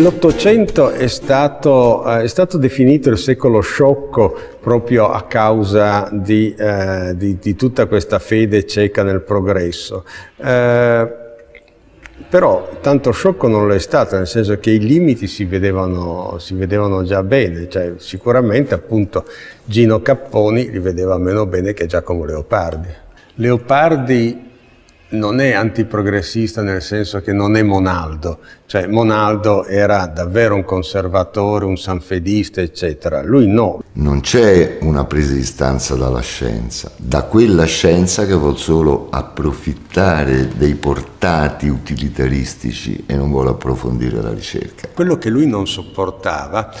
L'Ottocento è eh, è stato, definito il secolo sciocco proprio a causa di, eh, di, di tutta questa fede cieca nel progresso. Eh, però tanto sciocco non lo è stato, nel senso che i limiti si vedevano, si vedevano già bene, cioè, sicuramente appunto Gino Capponi li vedeva meno bene che Giacomo Leopardi. Leopardi non è antiprogressista nel senso che non è Monaldo, cioè Monaldo era davvero un conservatore, un sanfedista, eccetera. Lui no. Non c'è una presa di distanza dalla scienza, da quella scienza che vuol solo approfittare dei portati utilitaristici e non vuole approfondire la ricerca. Quello che lui non sopportava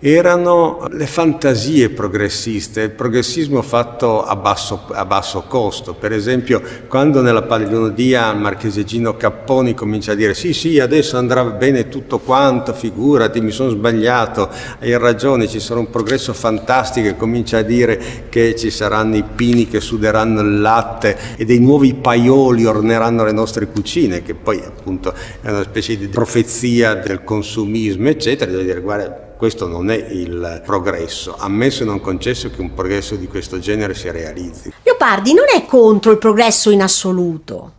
erano le fantasie progressiste, il progressismo fatto a basso, a basso costo. Per esempio, quando nella paglionia Marchese Gino Capponi comincia a dire sì, sì, adesso andrà bene tutto quanto, figurati, mi sono sbagliato, hai ragione, ci sarà un progresso fantastico e comincia a dire che ci saranno i pini che suderanno il latte e dei nuovi paioli orneranno le nostre cucine, che poi appunto è una specie di profezia del consumismo, eccetera, devo dire, guarda, questo non è il progresso, ammesso e non concesso che un progresso di questo genere si realizzi. Leopardi non è contro il progresso in assoluto,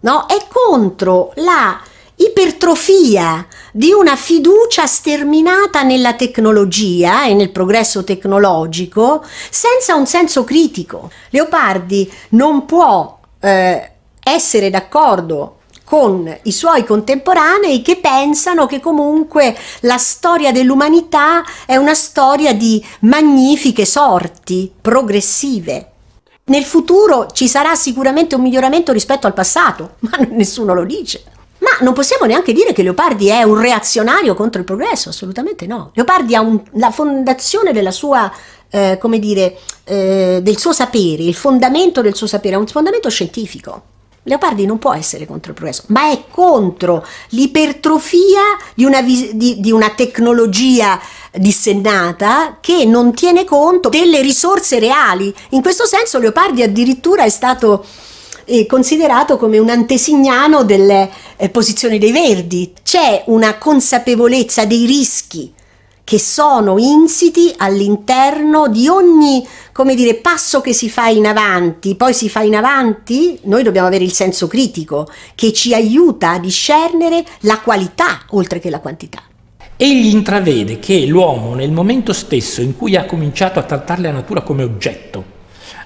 no? È contro la ipertrofia di una fiducia sterminata nella tecnologia e nel progresso tecnologico senza un senso critico. Leopardi non può eh, essere d'accordo con i suoi contemporanei che pensano che comunque la storia dell'umanità è una storia di magnifiche sorti progressive. Nel futuro ci sarà sicuramente un miglioramento rispetto al passato, ma nessuno lo dice. Ma non possiamo neanche dire che Leopardi è un reazionario contro il progresso, assolutamente no. Leopardi ha un, la fondazione della sua, eh, come dire, eh, del suo sapere, il fondamento del suo sapere, è un fondamento scientifico. Leopardi non può essere contro il progresso, ma è contro l'ipertrofia di una, di, di una, tecnologia dissennata che non tiene conto delle risorse reali. In questo senso Leopardi addirittura è stato eh, considerato come un antesignano delle eh, posizioni dei Verdi. C'è una consapevolezza dei rischi che sono insiti all'interno di ogni, come dire, passo che si fa in avanti, poi si fa in avanti, noi dobbiamo avere il senso critico che ci aiuta a discernere la qualità oltre che la quantità. Egli intravede che l'uomo nel momento stesso in cui ha cominciato a trattare la natura come oggetto,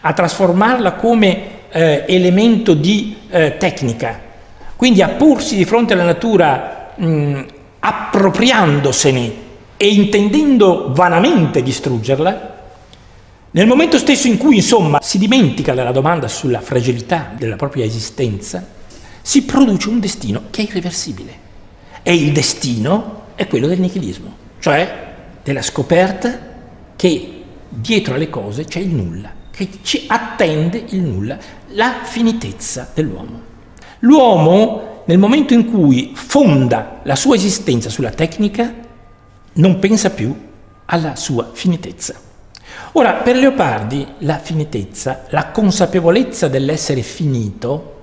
a trasformarla come eh, elemento di eh, tecnica, quindi a porsi di fronte alla natura mh, appropriandosene e intendendo vanamente distruggerla, nel momento stesso in cui insomma si dimentica della domanda sulla fragilità della propria esistenza, si produce un destino che è irreversibile. E il destino è quello del nichilismo, cioè della scoperta che dietro alle cose c'è il nulla, che ci attende il nulla, la finitezza dell'uomo. L'uomo, nel momento in cui fonda la sua esistenza sulla tecnica, non pensa più alla sua finitezza. Ora, per Leopardi la finitezza, la consapevolezza dell'essere finito,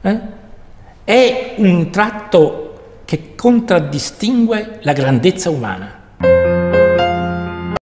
eh, è un tratto che contraddistingue la grandezza umana.